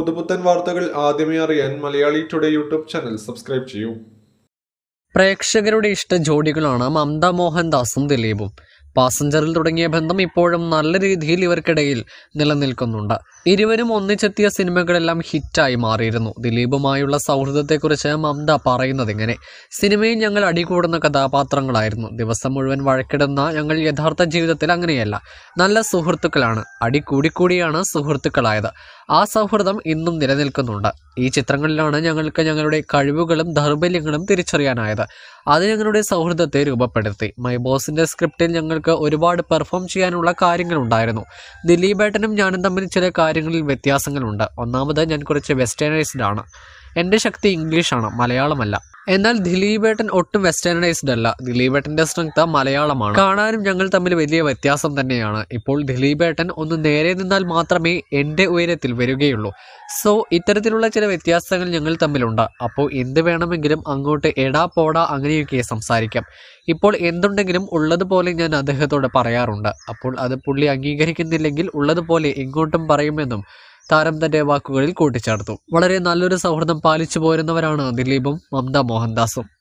പുതുപുത്തൻ വാർത്തകൾ ആദ്യമേ അറിയാൻ Malayali today YouTube channel subscribe ചെയ്യൂ. പ്രേക്ഷകരുടെ ഇഷ്ട ജോഡികളാണ് മമത മോഹൻദാസും ദിലീപും. പാസഞ്ചറിൽ തുടങ്ങിയ ബന്ധം ഇപ്പോഴും നല്ല രീതിയിൽ ഇവർക്കിടയിൽ നിലനിൽക്കുന്നുണ്ട്. ഇരുവരും ഒന്നിച്ചെത്തിയ സിനിമകളെല്ലാം ഹിറ്റായി മാറിയിരുന്നു. ദിലീപുമായുള്ള സൗഹൃദത്തെക്കുറിച്ച് മമത പറയുന്നത് ഇങ്ങനെ സിനിമയിൽ ഞങ്ങൾ അടികൂടുന്ന കഥാപാത്രങ്ങളായിരുന്നു. ദിവസം മുഴുവൻ വഴക്കിടുന്ന ഞങ്ങൾ യഥാർത്ഥ ജീവിതത്തിൽ അങ്ങനെയല്ല. നല്ല സുഹൃത്തുക്കളാണ്. അടി കൂടിക്കൂടിയാണ് സുഹൃത്തുക്കളായത്. ആ സൗഹൃദം ഇന്നും നിലനിൽക്കുന്നുണ്ട്. ഈ ചിത്രങ്ങളിലാണ് ഞങ്ങൾക്ക് ഞങ്ങളുടെ കഴിവുകളും ദൗർബല്യങ്ങളും തിരിച്ചറിയാനായത്. അത് ഞങ്ങളുടെ സൗഹൃദത്തെ രൂപപ്പെടുത്തി. മൈ ബോസിന്റെ സ്ക്രിപ്റ്റിൽ ഞങ്ങൾക്ക് ഒരുപാട് പെർഫോം ചെയ്യാനുള്ള കാര്യങ്ങളുണ്ടായിരുന്നു. ദിലീപേട്ടനും ഞാനും തമ്മിൽ ചില കാര്യങ്ങളിൽ വ്യത്യാസങ്ങളുണ്ട്. ഒന്നാമത് ഞാൻ കുറച്ച് വെസ്റ്റേണൈസ്ഡ് ആണ്. എന്റെ ശക്തി ഇംഗ്ലീഷാണ് മലയാളമല്ല. എന്നാൽ ദിലീപേട്ടൻ ഒട്ടും വെസ്റ്റേണൈസ്ഡ് അല്ല. ദിലീപേട്ടന്റെ സ്ട്രെങ്ത് മലയാളമാണ്. കാണാനും ഞങ്ങൾ തമ്മിൽ വലിയ വ്യത്യാസം തന്നെയാണ്. ഇപ്പോൾ ദിലീപേട്ടൻ ഒന്ന് നേരെ നിന്നാൽ മാത്രമേ എന്റെ ഉയരത്തിൽ വരികയുള്ളൂ. സോ ഇത്തരത്തിലുള്ള ചില വ്യത്യാസങ്ങൾ ഞങ്ങൾ തമ്മിലുണ്ട്. അപ്പോൾ എന്ത് വേണമെങ്കിലും അങ്ങോട്ട് എടാ പോടാ അങ്ങനെയൊക്കെ സംസാരിക്കാം. ഇപ്പോൾ എന്തുണ്ടെങ്കിലും ഉള്ളതുപോലെ ഞാൻ അദ്ദേഹത്തോട് പറയാറുണ്ട്. അപ്പോൾ അത് പുള്ളി അംഗീകരിക്കുന്നില്ലെങ്കിൽ ഉള്ളതുപോലെ ഇങ്ങോട്ടും പറയുമെന്നും താരം തന്റെ വാക്കുകളിൽ കൂട്ടിച്ചേർത്തു. വളരെ നല്ലൊരു സൗഹൃദം പാലിച്ചു പോരുന്നവരാണ് ദിലീപും മമത മോഹൻദാസും.